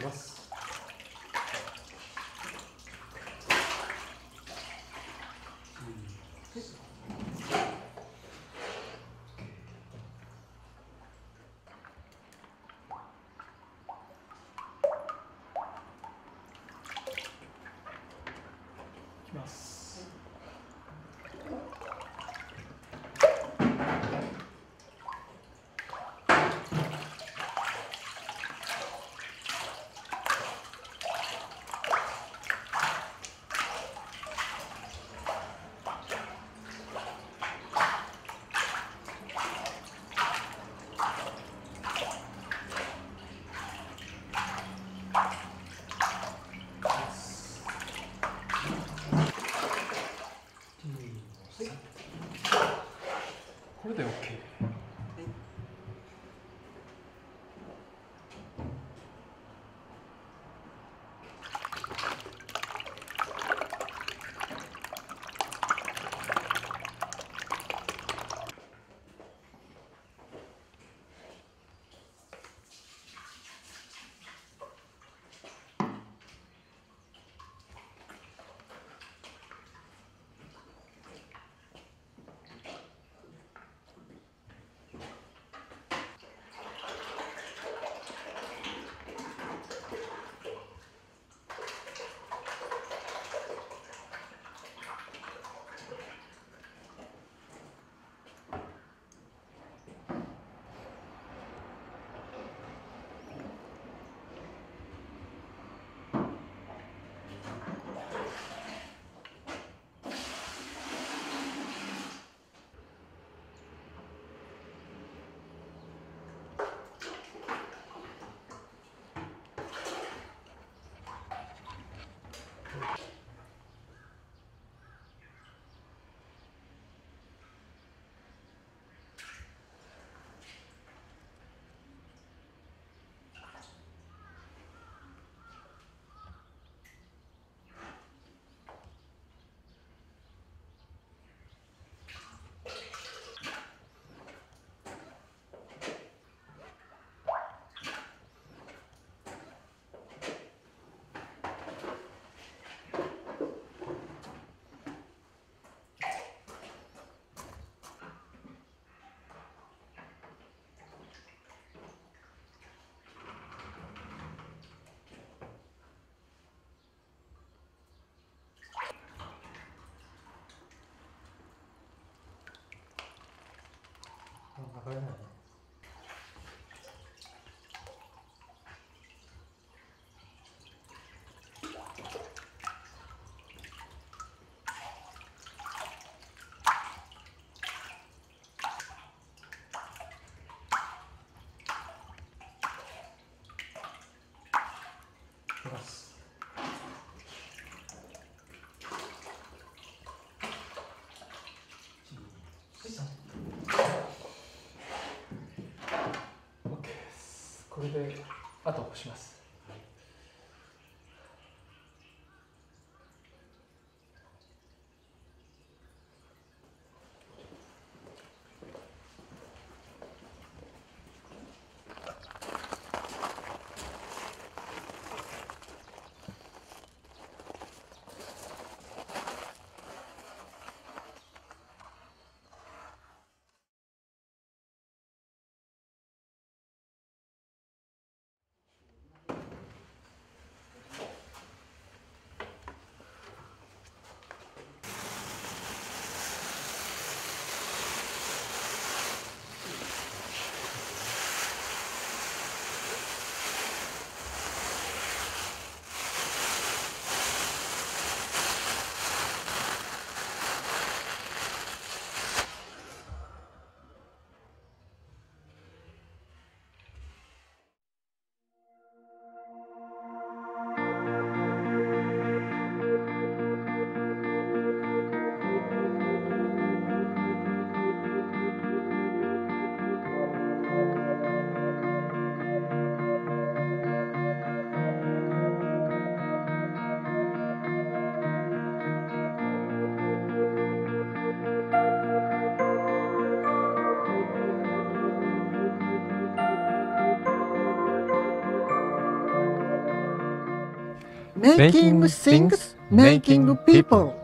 います。流れこれであと押します。Making things, making people